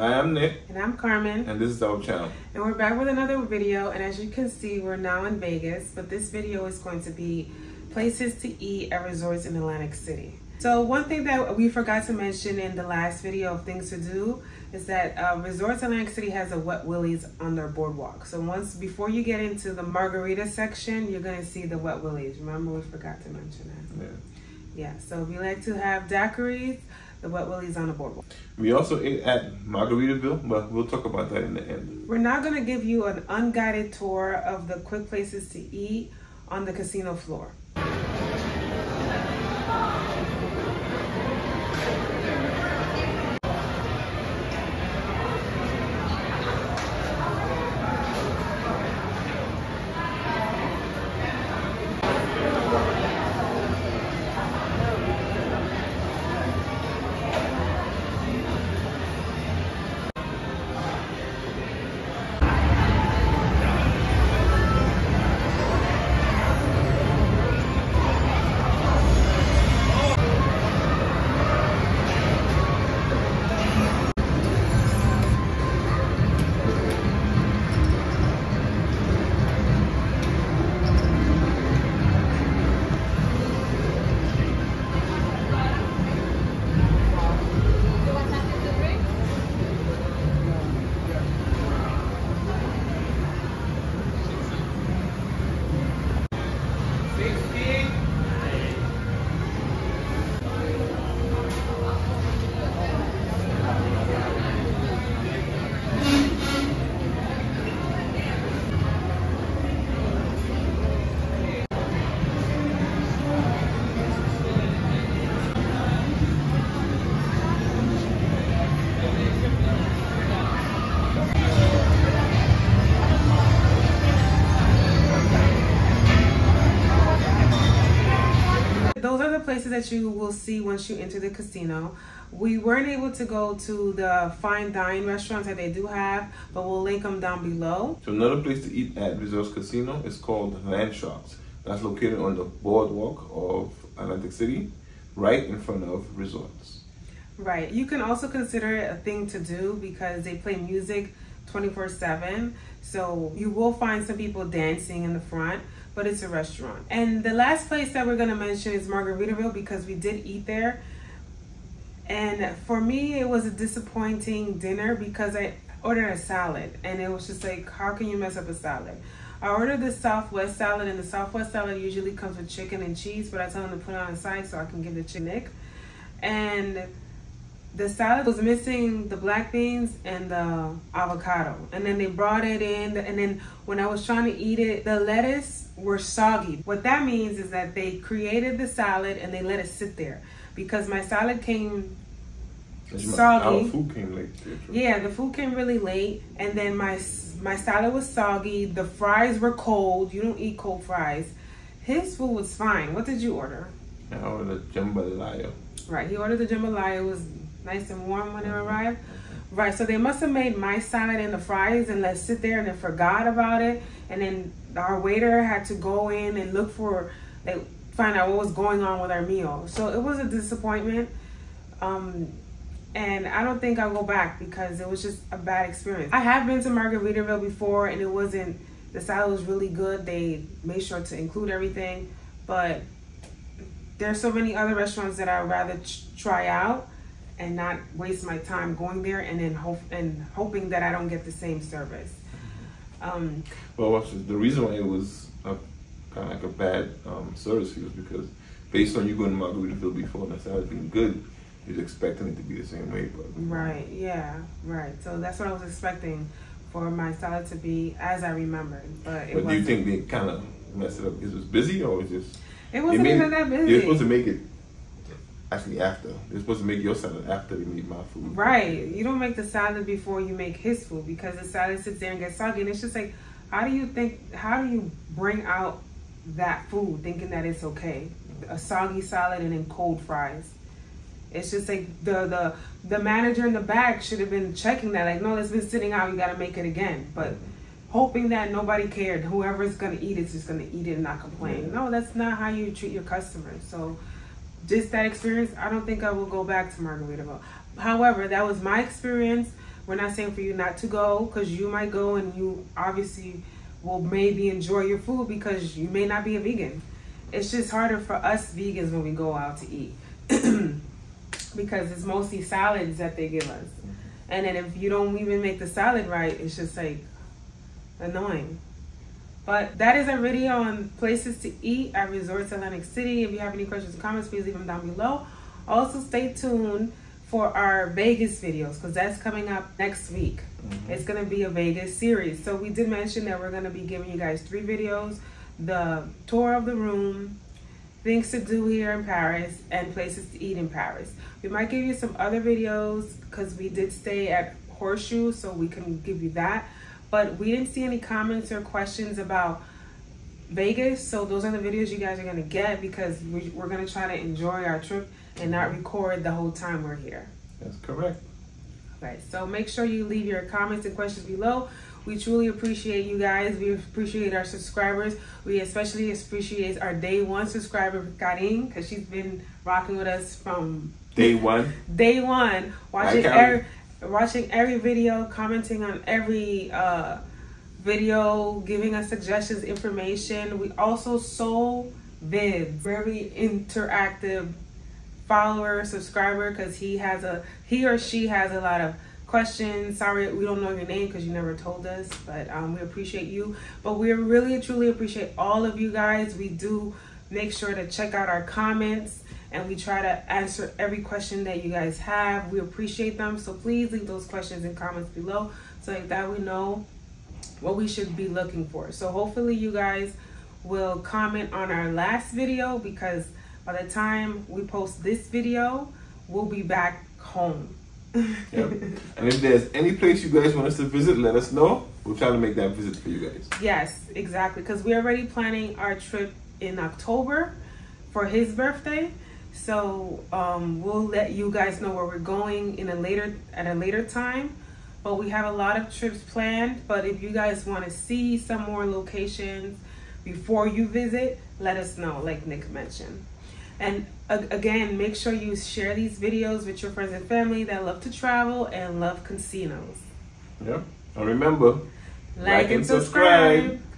Hi, I'm Nick. And I'm Carmen. And this is our channel. And we're back with another video. And as you can see, we're now in Vegas. But this video is going to be places to eat at resorts in Atlantic City. So one thing that we forgot to mention in the last video of things to do is that uh, Resorts Atlantic City has a Wet Willie's on their boardwalk. So once, before you get into the margarita section, you're gonna see the Wet Willie's. Remember, we forgot to mention that. Yeah. Yeah, so if you like to have daiquiris, the Wet Willie's on the boardwalk. We also ate at Margaritaville, but we'll talk about that in the end. We're now gonna give you an unguided tour of the quick places to eat on the casino floor. Those are the places that you will see once you enter the casino. We weren't able to go to the fine dining restaurants that they do have, but we'll link them down below. So another place to eat at Resorts Casino is called Landsharks. That's located on the boardwalk of Atlantic City, right in front of Resorts. Right. You can also consider it a thing to do because they play music 24 7. So you will find some people dancing in the front, but it's a restaurant. And the last place that we're going to mention is Margaritaville because we did eat there. And for me, it was a disappointing dinner because I ordered a salad and it was just like, how can you mess up a salad? I ordered the Southwest salad, and the Southwest salad usually comes with chicken and cheese, but I told them to put it on the side so I can give the chicken And the salad was missing the black beans and the avocado. And then they brought it in, and then when I was trying to eat it, the lettuce were soggy. What that means is that they created the salad and they let it sit there because my salad came soggy. Our food came late. Yeah, the food came really late, and then my my salad was soggy. The fries were cold. You don't eat cold fries. His food was fine. What did you order? I ordered jambalaya. Right, he ordered the jambalaya. It was nice and warm when it mm-hmm. arrived. Right, so they must have made my salad and the fries and let sit there and then forgot about it. And then our waiter had to go in and look for, like, find out what was going on with our meal. So it was a disappointment. Um, and I don't think I'll go back because it was just a bad experience. I have been to Margaritaville before and it wasn't, the salad was really good. They made sure to include everything, but there's so many other restaurants that I'd rather try out and not waste my time going there and then hope and hoping that I don't get the same service. Um, well, the reason why it was a, kind of like a bad um, service you is because based on you going to Margaritaville before and the salad being good, you're expecting it to be the same way. But right, yeah, right. So that's what I was expecting for my salad to be as I remembered. But, but do you think they kind of messed it up because it was busy or was just? It wasn't even that busy. You're supposed to make it actually after. They're supposed to make your salad after they make my food. Right. You don't make the salad before you make his food because the salad sits there and gets soggy. And it's just like, how do you think? How do you bring out that food thinking that it's okay? A soggy salad and then cold fries. It's just like the the the manager in the back should have been checking that. Like, no, it's been sitting out. You got to make it again. But hoping that nobody cared. Whoever's gonna eat it's just gonna eat it and not complain. No, that's not how you treat your customers. So, just that experience, I don't think I will go back to Margaritaville. However, that was my experience We're not saying for you not to go because you might go and you obviously will maybe enjoy your food because you may not be a vegan. It's just harder for us vegans when we go out to eat because it's mostly salads that they give us. Mm-hmm. And then if you don't even make the salad right, it's just like annoying. But that is our video on places to eat at Resorts Atlantic City. If you have any questions or comments, please leave them down below. Also, stay tuned for our Vegas videos because that's coming up next week. Mm-hmm. It's going to be a Vegas series. So, we did mention that we're going to be giving you guys three videos the tour of the room, things to do here in Paris, and places to eat in Paris. We might give you some other videos because we did stay at Horseshoe, so we can give you that. But we didn't see any comments or questions about Vegas, so those are the videos you guys are going to get because we, we're going to try to enjoy our trip and not record the whole time we're here. That's correct. Okay, so make sure you leave your comments and questions below. We truly appreciate you guys. We appreciate our subscribers. We especially appreciate our day one subscriber, Karin, because she's been rocking with us from day one. day one, watching every, watching every video, commenting on every uh, video, giving us suggestions, information. We also so vid, very interactive follower, subscriber, because he has a he or she has a lot of questions. Sorry, we don't know your name because you never told us, but um, we appreciate you. But we really, truly appreciate all of you guys. We do make sure to check out our comments and we try to answer every question that you guys have. We appreciate them. So please leave those questions and comments below so like that we know what we should be looking for. So hopefully you guys will comment on our last video because by the time we post this video, we'll be back home. yep. And if there's any place you guys want us to visit, let us know. We'll try to make that visit for you guys. Yes, exactly. Because we're already planning our trip in October for his birthday. So um, we'll let you guys know where we're going in a later at a later time. But we have a lot of trips planned. But if you guys want to see some more locations before you visit, let us know, like Nick mentioned. And again, make sure you share these videos with your friends and family that love to travel and love casinos. Yep. And remember, like, like and subscribe. subscribe.